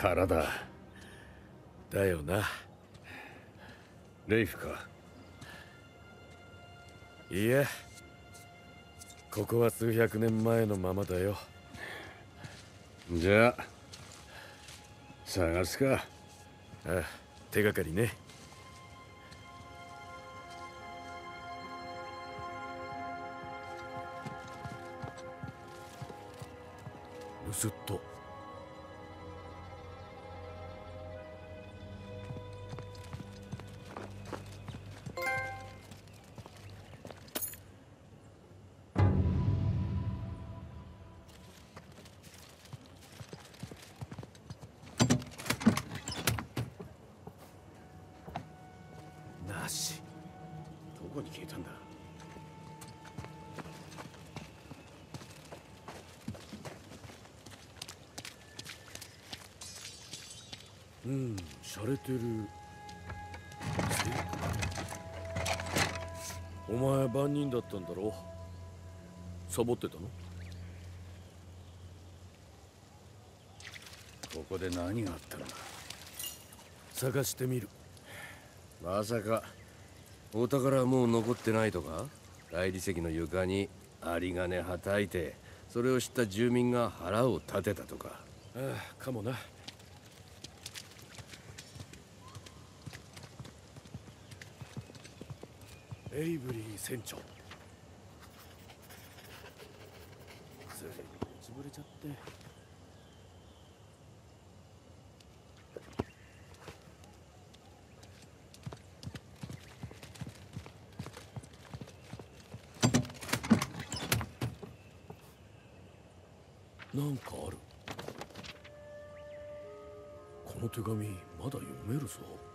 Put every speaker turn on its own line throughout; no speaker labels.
空だ
だよな。
レイフか。
いや。ここは数百年前のままだよ。
じゃあ探すか。
ああ手がかりね。盗っ人うん洒落てる。お前万人だったんだろ？サボってたの？
ここで何があったんだ？
探してみる。
まさかお宝はもう残ってないとか？大理石の床に有金はたいてそれを知った住民が腹を立てたとか。
ああかもなエイブリー船長。ついに潰れちゃって。なんかある。この手紙まだ読めるぞ。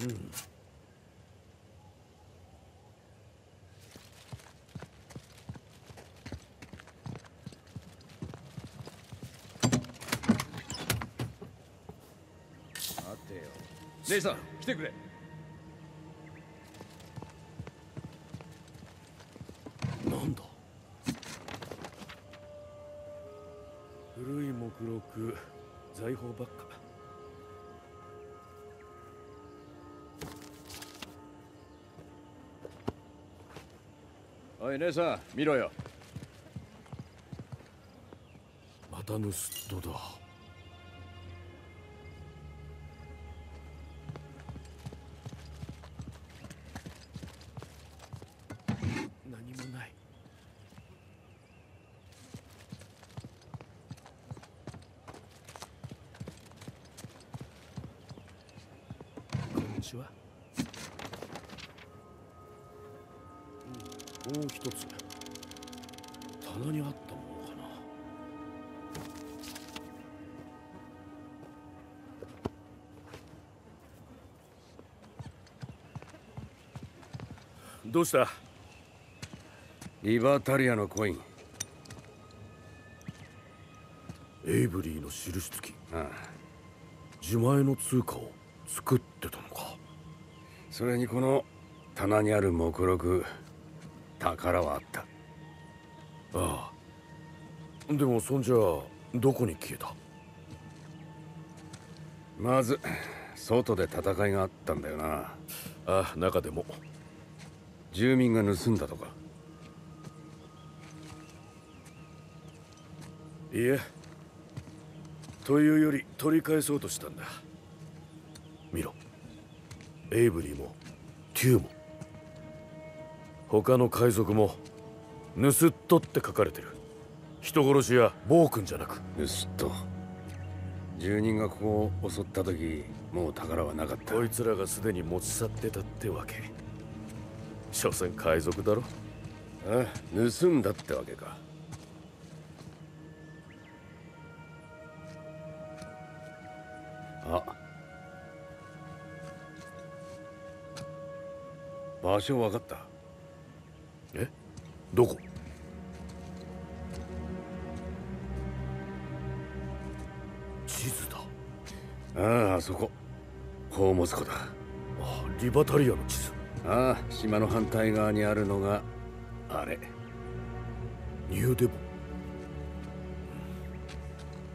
うん。
待てよ。レイさん来てくれ。
なんだ？古い目録財宝ばっか
おい姉さん見ろよ。
また盗っ人だ。何もない。こんにちは、うん、もう一つ。棚にあったものかな。どうした？
リバタリアのコイン。
エイブリーの印付き。
ああ。
自前の通貨を作ってたのか。
それにこの棚にある目録宝はあった。
ああ。でもそんじゃどこに消えた？
まず外で戦いがあったんだよな。
ああ中でも。
住民が盗んだとか。
いえ。というより取り返そうとしたんだ。見ろ。エイブリーもテューも他の海賊も盗っ人って書かれてる。人殺しや暴君じゃなく。
盗っ人。住人がここを襲った時もう宝はなかった。
こいつらがすでに持ち去ってたってわけ。所詮海賊だろ？
あ盗んだってわけか。あ。場所分かった。
えどこ？地図だ。
あああそこ。宝物庫だ。
あリバタリアの地図。
ああ島の反対側にあるのがあれ。
ニューデボン。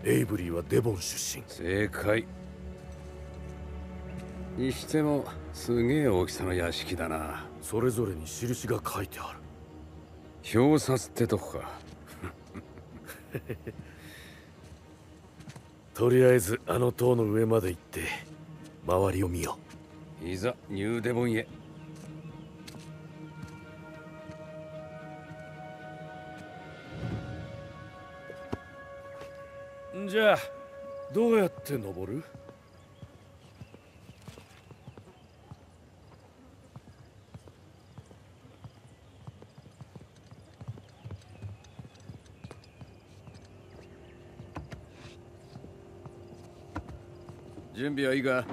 エイブリーはデボン出身。
正解。にしてもすげえ大きさの屋敷だな。
それぞれに印が書いてある
表札ってとこか。
とりあえずあの塔の上まで行って周りを見よ
いざニューデボンへ。
うんじゃあどうやって登る？
準備はいいか？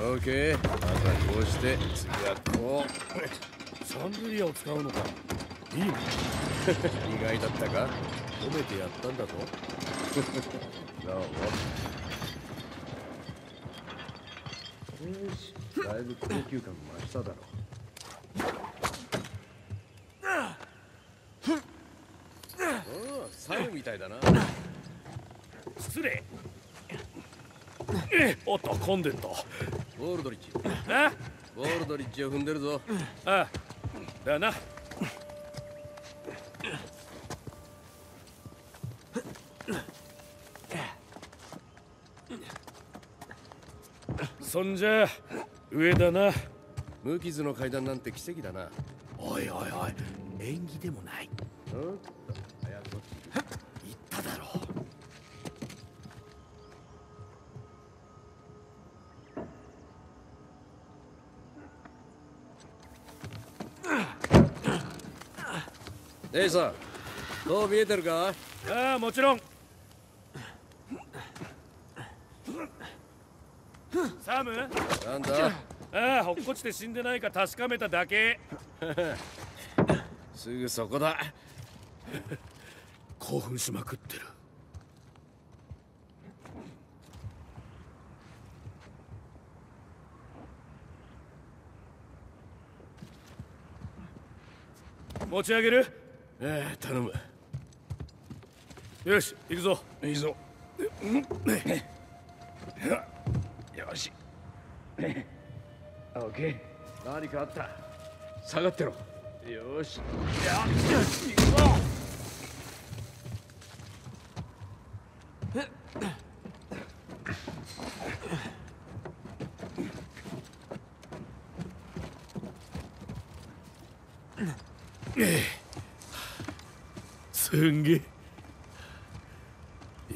オーケーまずはこうして次はこ
シャンデリアを使うのか。いいね。
う 意外だったか？
褒めてやったんだぞ。
どうも。よし。だいぶ高級感増しただろおおサルみたいだな。
失礼。えおっと混んでった。
ウォールドリッジ
あ
ウォールドリッジを踏んでるぞ。
あだな。そんじゃ上だな。
無傷の階段なんて奇跡だな。
おいおいおい縁起でもない。
お姉さんどう見えてるか？
ああもちろん。サム？
なんだ？
ああ落っこちて死んでないか確かめただけ。
すぐそこだ。
興奮しまくってる。持ち上げる
ええ頼む。
よし行くぞ。
いいぞ。よし。オッケー。何かあった。下がってろ。よし。
すんげえ。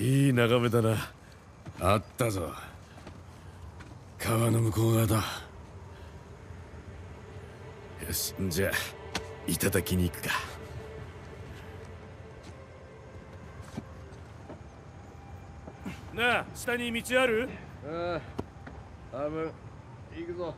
いい眺めだな。
あったぞ。川の向こう側だ。
よしじゃあいただきに行くか。なあ下に道ある？
ああ多分行くぞ